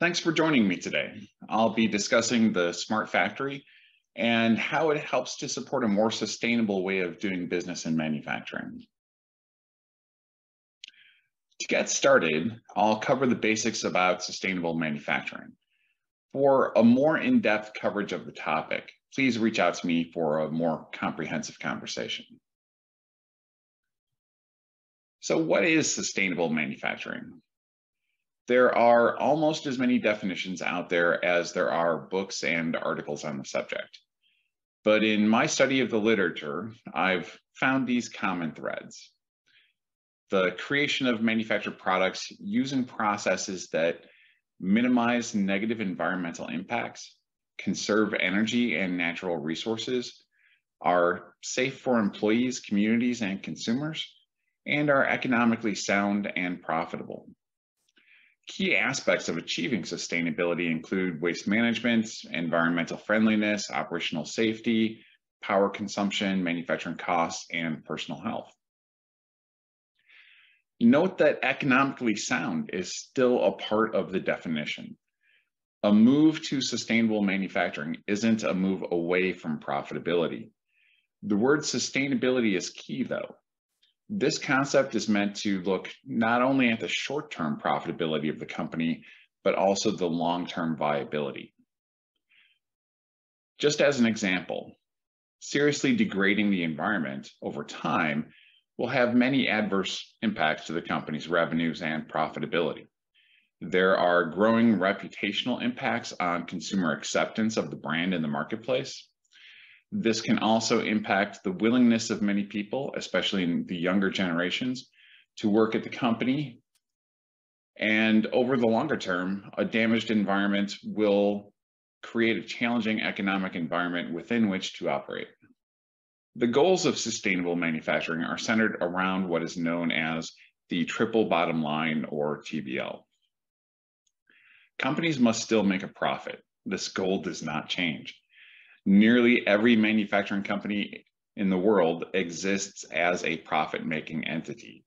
Thanks for joining me today. I'll be discussing the smart factory and how it helps to support a more sustainable way of doing business in manufacturing. To get started, I'll cover the basics about sustainable manufacturing. For a more in-depth coverage of the topic, please reach out to me for a more comprehensive conversation. So what is sustainable manufacturing? There are almost as many definitions out there as there are books and articles on the subject. But in my study of the literature, I've found these common threads. The creation of manufactured products using processes that minimize negative environmental impacts, conserve energy and natural resources, are safe for employees, communities, and consumers, and are economically sound and profitable. Key aspects of achieving sustainability include waste management, environmental friendliness, operational safety, power consumption, manufacturing costs, and personal health. Note that economically sound is still a part of the definition. A move to sustainable manufacturing isn't a move away from profitability. The word sustainability is key though. This concept is meant to look not only at the short-term profitability of the company, but also the long-term viability. Just as an example, seriously degrading the environment over time will have many adverse impacts to the company's revenues and profitability. There are growing reputational impacts on consumer acceptance of the brand in the marketplace. This can also impact the willingness of many people, especially in the younger generations, to work at the company. And over the longer term, a damaged environment will create a challenging economic environment within which to operate. The goals of sustainable manufacturing are centered around what is known as the triple bottom line or TBL. Companies must still make a profit. This goal does not change nearly every manufacturing company in the world exists as a profit-making entity.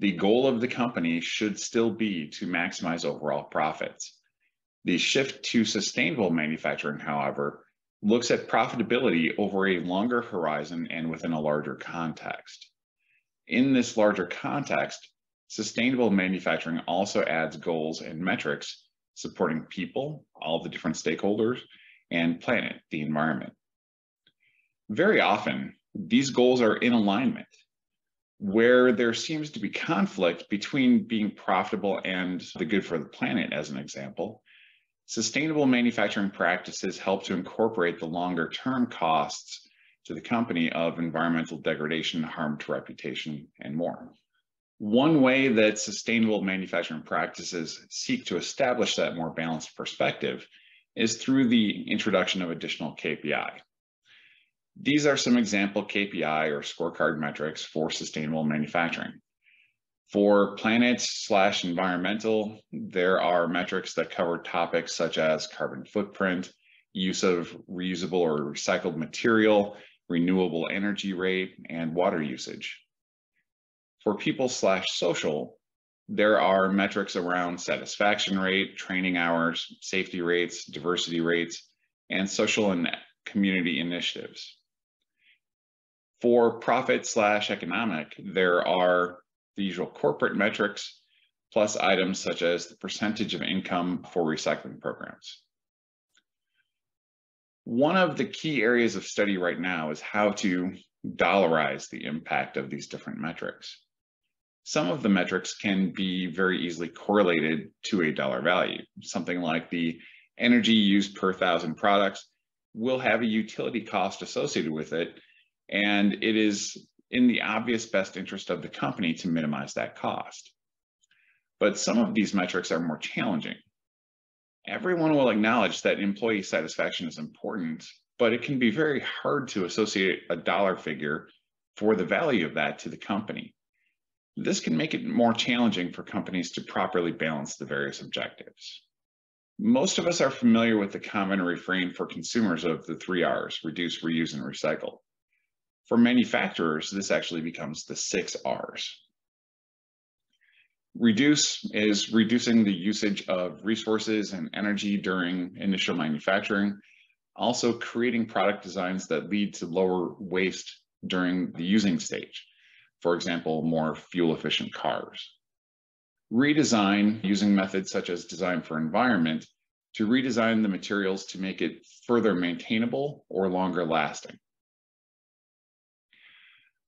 The goal of the company should still be to maximize overall profits. The shift to sustainable manufacturing, however, looks at profitability over a longer horizon and within a larger context. In this larger context, sustainable manufacturing also adds goals and metrics supporting people, all the different stakeholders, and planet, the environment. Very often, these goals are in alignment where there seems to be conflict between being profitable and the good for the planet, as an example. Sustainable manufacturing practices help to incorporate the longer term costs to the company of environmental degradation, harm to reputation, and more. One way that sustainable manufacturing practices seek to establish that more balanced perspective is through the introduction of additional KPI. These are some example KPI or scorecard metrics for sustainable manufacturing. For planet slash environmental, there are metrics that cover topics such as carbon footprint, use of reusable or recycled material, renewable energy rate, and water usage. For people slash social, there are metrics around satisfaction rate, training hours, safety rates, diversity rates, and social and community initiatives. For profit slash economic, there are the usual corporate metrics, plus items such as the percentage of income for recycling programs. One of the key areas of study right now is how to dollarize the impact of these different metrics. Some of the metrics can be very easily correlated to a dollar value. Something like the energy used per thousand products will have a utility cost associated with it, and it is in the obvious best interest of the company to minimize that cost. But some of these metrics are more challenging. Everyone will acknowledge that employee satisfaction is important, but it can be very hard to associate a dollar figure for the value of that to the company. This can make it more challenging for companies to properly balance the various objectives. Most of us are familiar with the common refrain for consumers of the three R's, reduce, reuse, and recycle. For manufacturers, this actually becomes the six R's. Reduce is reducing the usage of resources and energy during initial manufacturing, also creating product designs that lead to lower waste during the using stage. For example, more fuel efficient cars. Redesign using methods such as design for environment to redesign the materials to make it further maintainable or longer lasting.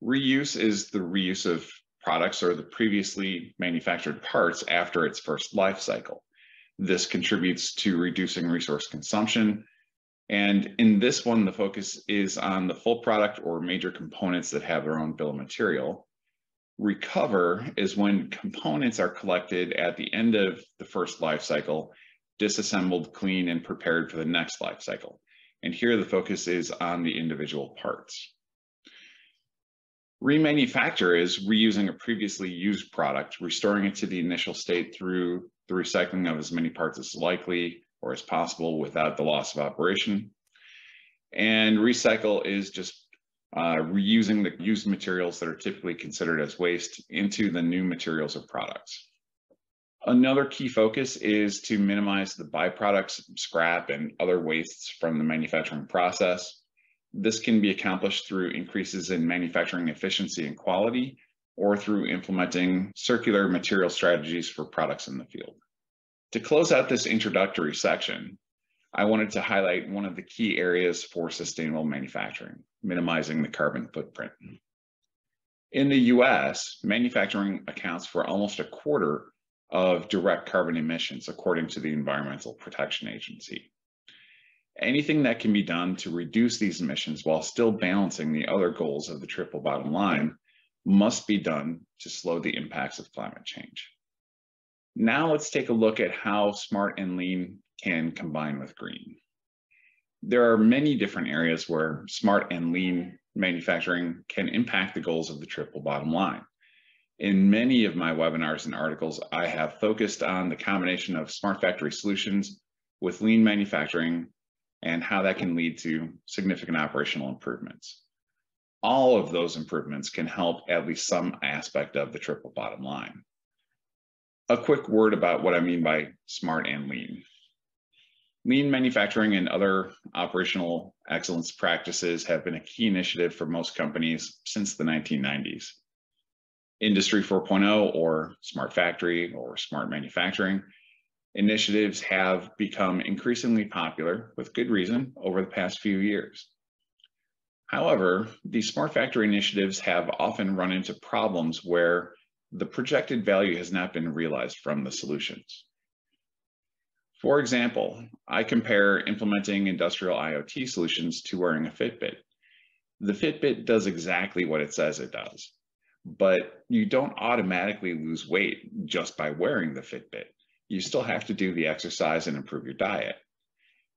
Reuse is the reuse of products or the previously manufactured parts after its first life cycle. This contributes to reducing resource consumption. And in this one, the focus is on the full product or major components that have their own bill of material. Recover is when components are collected at the end of the first life cycle, disassembled, clean, and prepared for the next life cycle. And here the focus is on the individual parts. Remanufacture is reusing a previously used product, restoring it to the initial state through the recycling of as many parts as likely or as possible without the loss of operation. And recycle is just uh, reusing the used materials that are typically considered as waste into the new materials or products. Another key focus is to minimize the byproducts, scrap, and other wastes from the manufacturing process. This can be accomplished through increases in manufacturing efficiency and quality, or through implementing circular material strategies for products in the field. To close out this introductory section, I wanted to highlight one of the key areas for sustainable manufacturing, minimizing the carbon footprint. In the US, manufacturing accounts for almost a quarter of direct carbon emissions, according to the Environmental Protection Agency. Anything that can be done to reduce these emissions while still balancing the other goals of the triple bottom line must be done to slow the impacts of climate change. Now let's take a look at how smart and lean can combine with green. There are many different areas where smart and lean manufacturing can impact the goals of the triple bottom line. In many of my webinars and articles, I have focused on the combination of smart factory solutions with lean manufacturing and how that can lead to significant operational improvements. All of those improvements can help at least some aspect of the triple bottom line. A quick word about what I mean by smart and lean. Lean manufacturing and other operational excellence practices have been a key initiative for most companies since the 1990s. Industry 4.0 or smart factory or smart manufacturing initiatives have become increasingly popular with good reason over the past few years. However, these smart factory initiatives have often run into problems where the projected value has not been realized from the solutions. For example, I compare implementing industrial IoT solutions to wearing a Fitbit. The Fitbit does exactly what it says it does, but you don't automatically lose weight just by wearing the Fitbit you still have to do the exercise and improve your diet.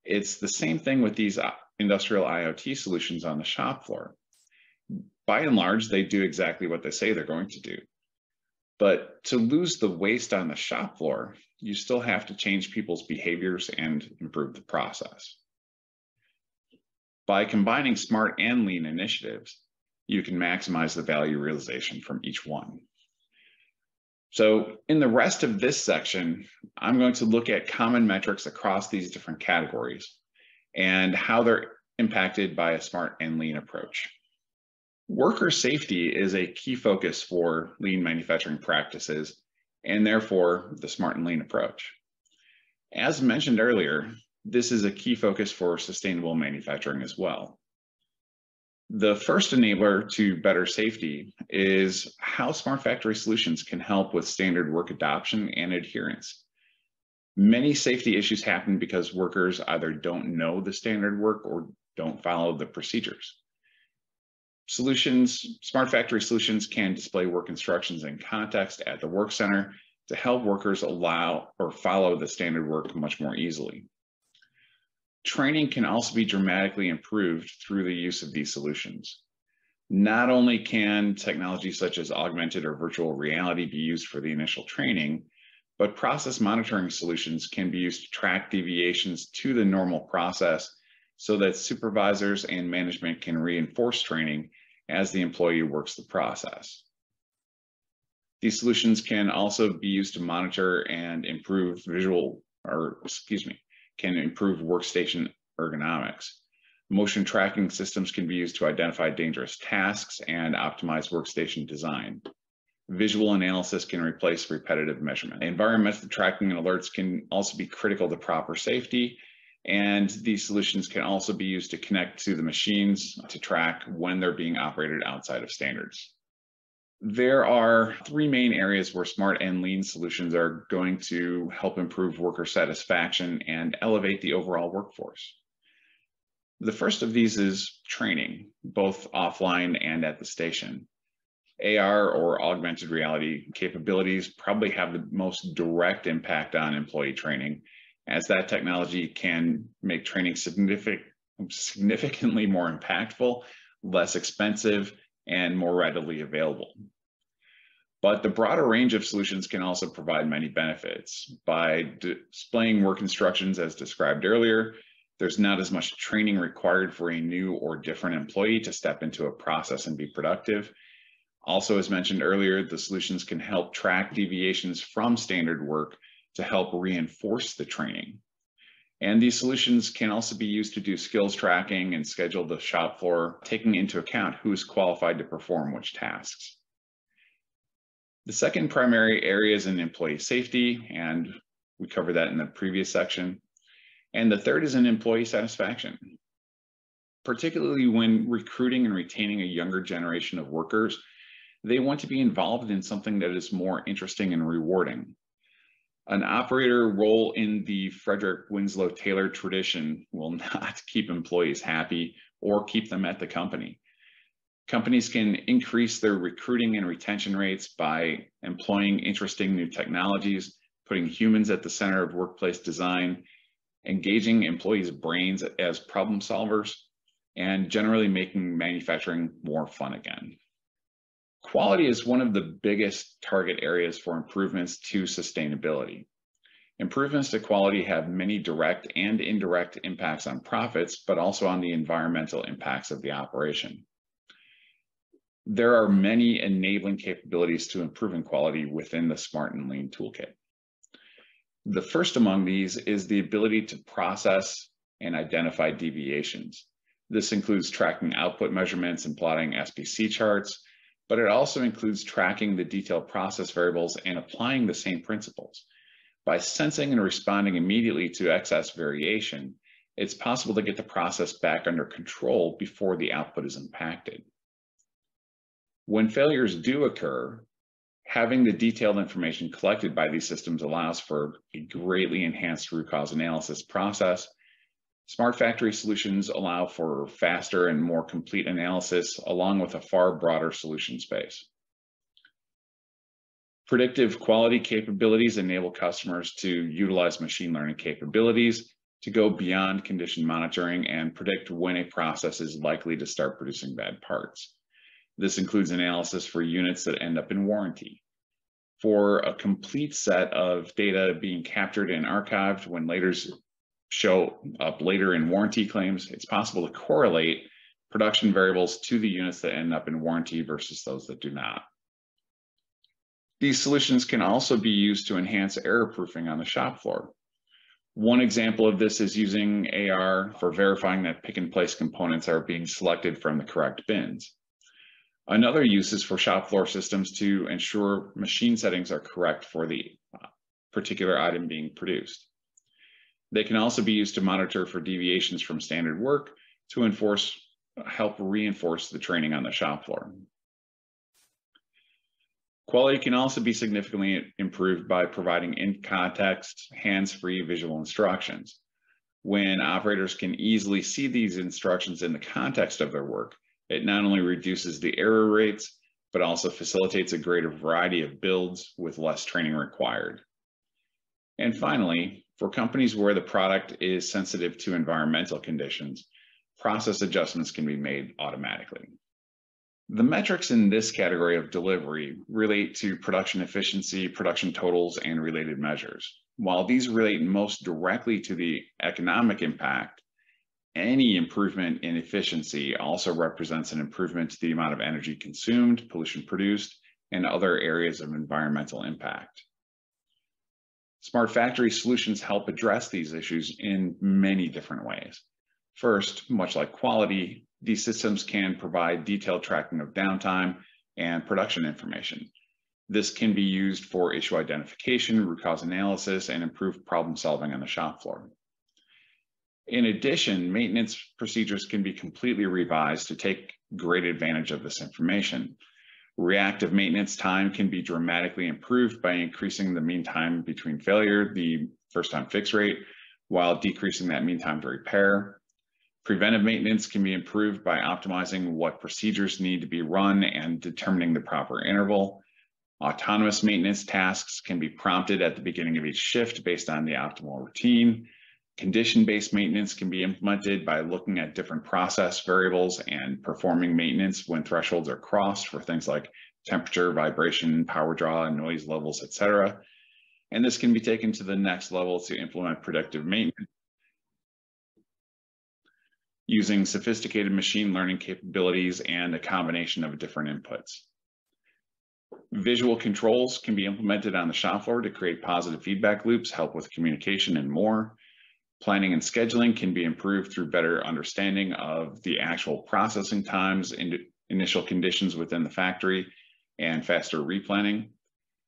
It's the same thing with these uh, industrial IoT solutions on the shop floor. By and large, they do exactly what they say they're going to do. But to lose the waste on the shop floor, you still have to change people's behaviors and improve the process. By combining smart and lean initiatives, you can maximize the value realization from each one. So in the rest of this section, I'm going to look at common metrics across these different categories and how they're impacted by a smart and lean approach. Worker safety is a key focus for lean manufacturing practices and therefore the smart and lean approach. As mentioned earlier, this is a key focus for sustainable manufacturing as well. The first enabler to better safety is how smart factory solutions can help with standard work adoption and adherence. Many safety issues happen because workers either don't know the standard work or don't follow the procedures. Solutions, smart factory solutions can display work instructions in context at the work center to help workers allow or follow the standard work much more easily. Training can also be dramatically improved through the use of these solutions. Not only can technology such as augmented or virtual reality be used for the initial training, but process monitoring solutions can be used to track deviations to the normal process so that supervisors and management can reinforce training as the employee works the process. These solutions can also be used to monitor and improve visual, or excuse me, can improve workstation ergonomics. Motion tracking systems can be used to identify dangerous tasks and optimize workstation design. Visual analysis can replace repetitive measurement. Environmental tracking and alerts can also be critical to proper safety and these solutions can also be used to connect to the machines to track when they're being operated outside of standards. There are three main areas where smart and lean solutions are going to help improve worker satisfaction and elevate the overall workforce. The first of these is training, both offline and at the station. AR or augmented reality capabilities probably have the most direct impact on employee training as that technology can make training significant, significantly more impactful, less expensive, and more readily available. But the broader range of solutions can also provide many benefits. By displaying work instructions as described earlier, there's not as much training required for a new or different employee to step into a process and be productive. Also, as mentioned earlier, the solutions can help track deviations from standard work to help reinforce the training. And these solutions can also be used to do skills tracking and schedule the shop floor, taking into account who's qualified to perform which tasks. The second primary area is in employee safety, and we covered that in the previous section. And the third is in employee satisfaction. Particularly when recruiting and retaining a younger generation of workers, they want to be involved in something that is more interesting and rewarding. An operator role in the Frederick Winslow Taylor tradition will not keep employees happy or keep them at the company. Companies can increase their recruiting and retention rates by employing interesting new technologies, putting humans at the center of workplace design, engaging employees' brains as problem solvers, and generally making manufacturing more fun again. Quality is one of the biggest target areas for improvements to sustainability. Improvements to quality have many direct and indirect impacts on profits, but also on the environmental impacts of the operation. There are many enabling capabilities to improving quality within the Smart and Lean toolkit. The first among these is the ability to process and identify deviations. This includes tracking output measurements and plotting SPC charts, but it also includes tracking the detailed process variables and applying the same principles. By sensing and responding immediately to excess variation, it's possible to get the process back under control before the output is impacted. When failures do occur, having the detailed information collected by these systems allows for a greatly enhanced root cause analysis process Smart factory solutions allow for faster and more complete analysis along with a far broader solution space. Predictive quality capabilities enable customers to utilize machine learning capabilities to go beyond condition monitoring and predict when a process is likely to start producing bad parts. This includes analysis for units that end up in warranty. For a complete set of data being captured and archived when later show up later in warranty claims, it's possible to correlate production variables to the units that end up in warranty versus those that do not. These solutions can also be used to enhance error proofing on the shop floor. One example of this is using AR for verifying that pick and place components are being selected from the correct bins. Another use is for shop floor systems to ensure machine settings are correct for the particular item being produced. They can also be used to monitor for deviations from standard work to enforce, help reinforce the training on the shop floor. Quality can also be significantly improved by providing in context, hands-free visual instructions. When operators can easily see these instructions in the context of their work, it not only reduces the error rates, but also facilitates a greater variety of builds with less training required. And finally, for companies where the product is sensitive to environmental conditions, process adjustments can be made automatically. The metrics in this category of delivery relate to production efficiency, production totals, and related measures. While these relate most directly to the economic impact, any improvement in efficiency also represents an improvement to the amount of energy consumed, pollution produced, and other areas of environmental impact. Smart factory solutions help address these issues in many different ways. First, much like quality, these systems can provide detailed tracking of downtime and production information. This can be used for issue identification, root cause analysis, and improved problem solving on the shop floor. In addition, maintenance procedures can be completely revised to take great advantage of this information. Reactive maintenance time can be dramatically improved by increasing the mean time between failure, the first time fix rate, while decreasing that mean time to repair. Preventive maintenance can be improved by optimizing what procedures need to be run and determining the proper interval. Autonomous maintenance tasks can be prompted at the beginning of each shift based on the optimal routine. Condition-based maintenance can be implemented by looking at different process variables and performing maintenance when thresholds are crossed for things like temperature, vibration, power draw, and noise levels, etc. And this can be taken to the next level to implement predictive maintenance using sophisticated machine learning capabilities and a combination of different inputs. Visual controls can be implemented on the shop floor to create positive feedback loops, help with communication and more. Planning and scheduling can be improved through better understanding of the actual processing times and initial conditions within the factory and faster replanning.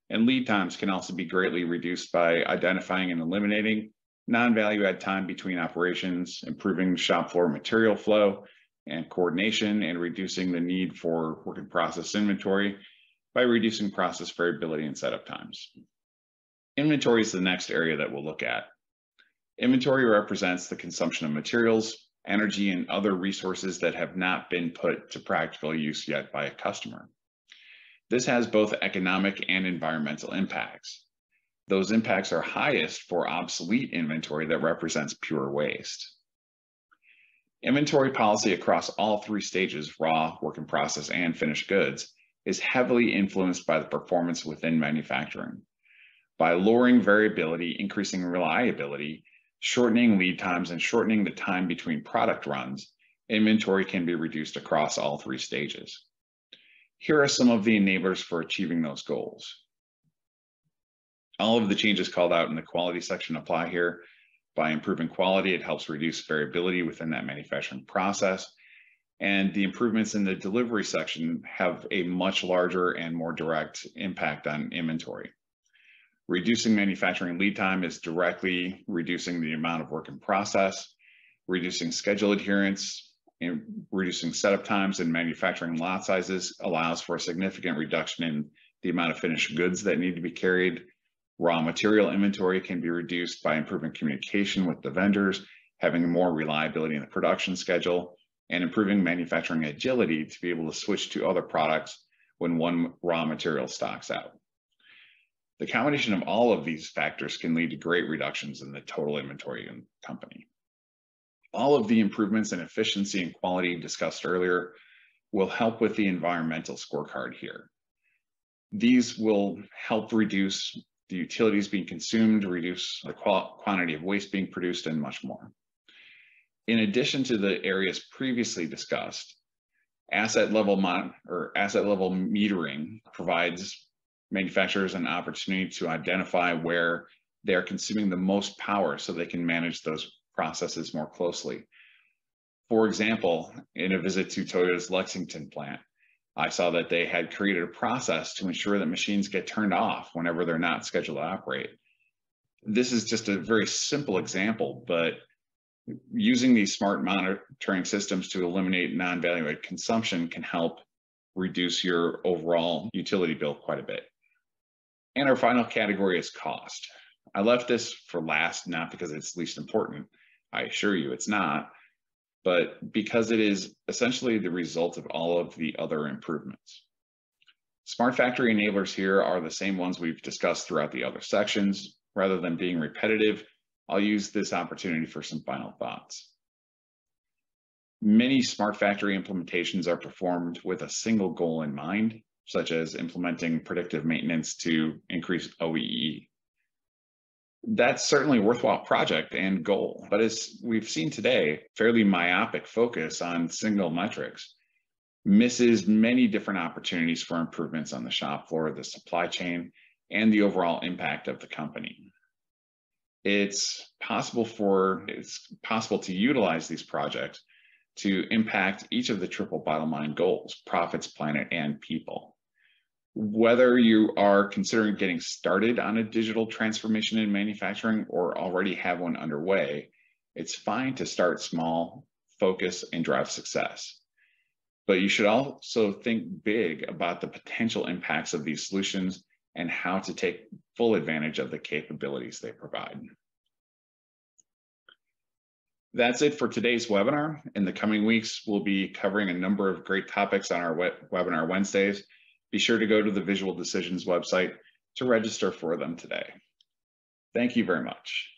And lead times can also be greatly reduced by identifying and eliminating non-value add time between operations, improving shop floor material flow and coordination, and reducing the need for work in process inventory by reducing process variability and setup times. Inventory is the next area that we'll look at. Inventory represents the consumption of materials, energy, and other resources that have not been put to practical use yet by a customer. This has both economic and environmental impacts. Those impacts are highest for obsolete inventory that represents pure waste. Inventory policy across all three stages, raw, work in process, and finished goods, is heavily influenced by the performance within manufacturing. By lowering variability, increasing reliability, shortening lead times, and shortening the time between product runs, inventory can be reduced across all three stages. Here are some of the enablers for achieving those goals. All of the changes called out in the quality section apply here. By improving quality, it helps reduce variability within that manufacturing process. And the improvements in the delivery section have a much larger and more direct impact on inventory. Reducing manufacturing lead time is directly reducing the amount of work in process, reducing schedule adherence, and reducing setup times and manufacturing lot sizes allows for a significant reduction in the amount of finished goods that need to be carried. Raw material inventory can be reduced by improving communication with the vendors, having more reliability in the production schedule, and improving manufacturing agility to be able to switch to other products when one raw material stocks out. The combination of all of these factors can lead to great reductions in the total inventory in the company. All of the improvements in efficiency and quality discussed earlier will help with the environmental scorecard here. These will help reduce the utilities being consumed, reduce the quantity of waste being produced, and much more. In addition to the areas previously discussed, asset level mon or asset level metering provides manufacturers an opportunity to identify where they're consuming the most power so they can manage those processes more closely. For example, in a visit to Toyota's Lexington plant, I saw that they had created a process to ensure that machines get turned off whenever they're not scheduled to operate. This is just a very simple example, but using these smart monitoring systems to eliminate non-value added consumption can help reduce your overall utility bill quite a bit. And our final category is cost. I left this for last, not because it's least important. I assure you it's not, but because it is essentially the result of all of the other improvements. Smart factory enablers here are the same ones we've discussed throughout the other sections. Rather than being repetitive, I'll use this opportunity for some final thoughts. Many smart factory implementations are performed with a single goal in mind, such as implementing predictive maintenance to increase OEE. That's certainly a worthwhile project and goal, but as we've seen today, fairly myopic focus on single metrics. misses many different opportunities for improvements on the shop floor, the supply chain, and the overall impact of the company. It's possible for it's possible to utilize these projects to impact each of the triple bottom line goals, profits, planet, and people. Whether you are considering getting started on a digital transformation in manufacturing or already have one underway, it's fine to start small, focus, and drive success. But you should also think big about the potential impacts of these solutions and how to take full advantage of the capabilities they provide. That's it for today's webinar. In the coming weeks, we'll be covering a number of great topics on our webinar Wednesdays. Be sure to go to the Visual Decisions website to register for them today. Thank you very much.